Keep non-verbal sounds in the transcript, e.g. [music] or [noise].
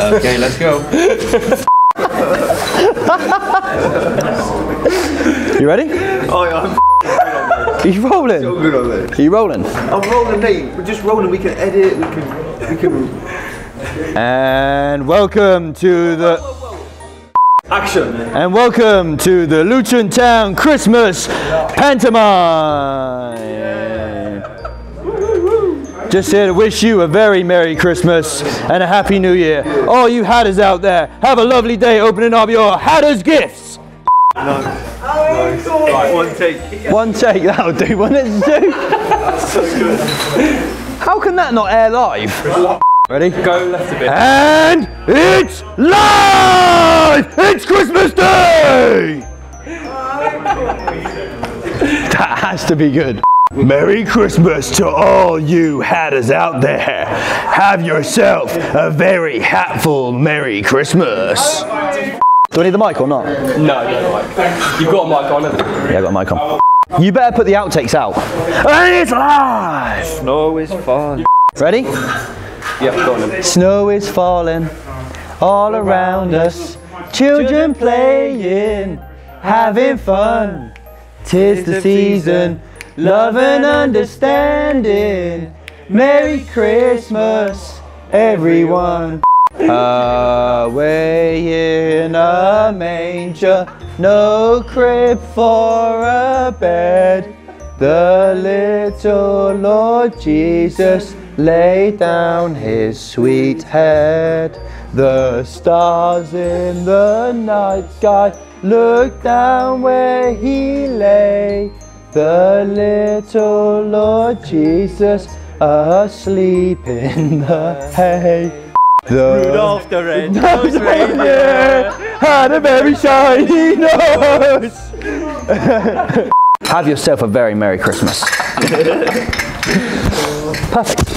okay, let's go. You ready? Oh, yeah, I'm Are you rolling? good on this. Are you rolling? I'm rolling, mate. We're just rolling. We can edit. We can. We can. And welcome to the Action. and welcome to the Luton Town Christmas pantomime. Just here to wish you a very Merry Christmas and a Happy New Year. All you Hatters out there, have a lovely day opening up your Hatters gifts. Right, one take. One take, that'll do, won't it? Two? How can that not air live? Ready? Go left a bit. And it's live! It's Christmas Day! [laughs] that has to be good. Merry Christmas to all you hatters out there. Have yourself a very hatful Merry Christmas. Do I need the mic or not? No, no, mic. You've got a mic on, haven't? Yeah, I got a mic on. You better put the outtakes out. And it's live! Snow is falling. Ready? Yeah, go on then. Snow is falling all around us. Children playing, having fun. Tis the season, love and understanding. Merry Christmas, everyone. Away in a manger, no crib for a bed. The little Lord Jesus laid down his sweet head. The stars in the night sky looked down where he lay. The little Lord Jesus asleep in the hay. The Rudolph the Red [laughs] Nose Reindeer had a very shiny nose. [laughs] Have yourself a very Merry Christmas. [laughs] Perfect.